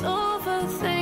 overthink